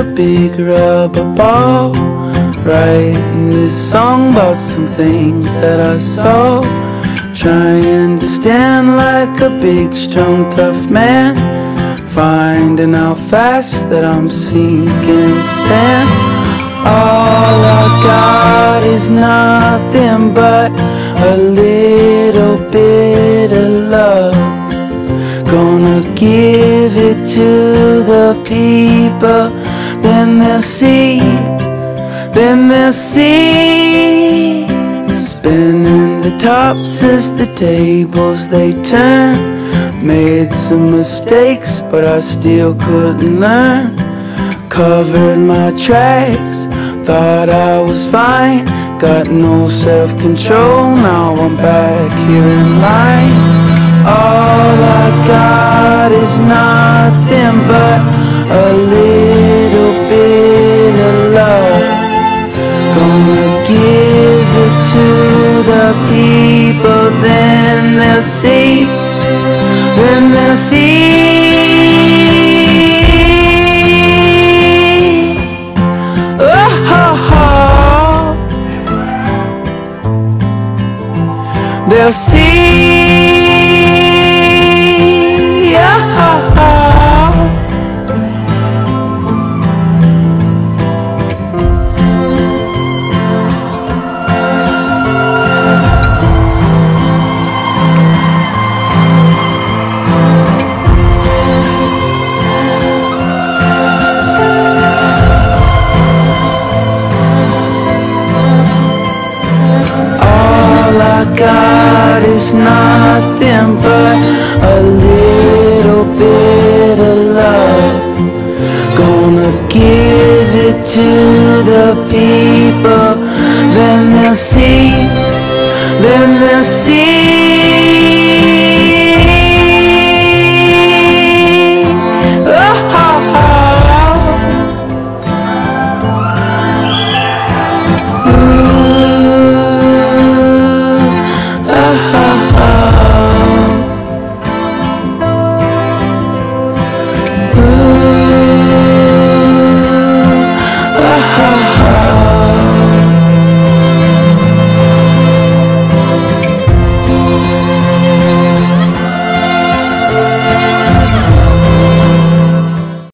big rubber ball. Writing this song about some things that I saw. Trying to stand like a big, strong, tough man. Finding out fast that I'm sinking in sand. All I got is nothing but a little bit of love. Gonna give it to the people, then they'll see, then they'll see. Spinning the tops as the tables they turn. Made some mistakes, but I still couldn't learn. Covered my tracks, thought I was fine. Got no self control, now I'm back here in line. All I got is nothing but a little people, then they'll see, then they'll see. Oh, oh, oh. they'll see. Is nothing but a little bit of love. Gonna give it to the people, then they'll see, then they'll see.